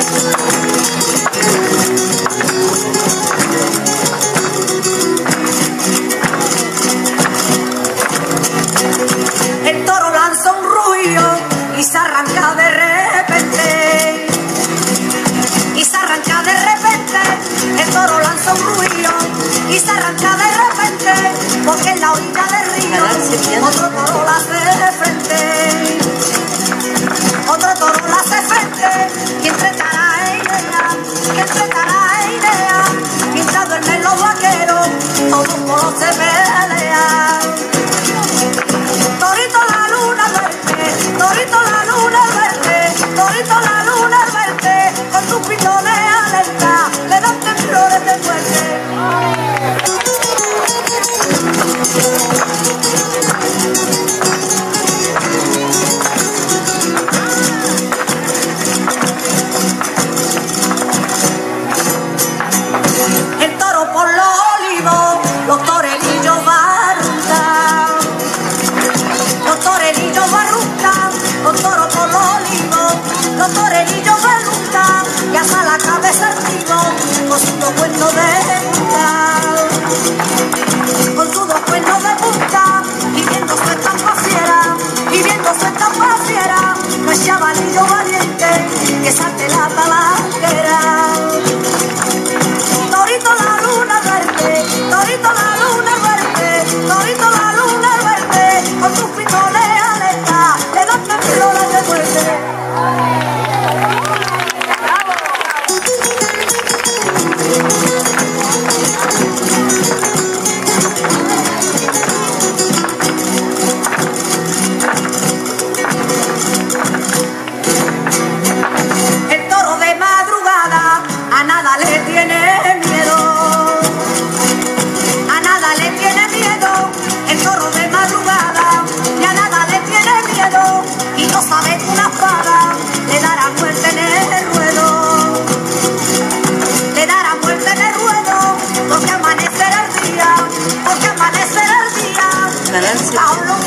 El toro lanza un ruido y se arranca de repente. Y se arranca de repente. El toro lanza un ruido y se arranca de repente. Porque en la orilla del río otro toro la. se me con su dos cuernos de punta, con su dos cuernos de punta, y viendo su estampa y viendo su estampa no es pues chavalillo valiente que salte la talanquera. 好肉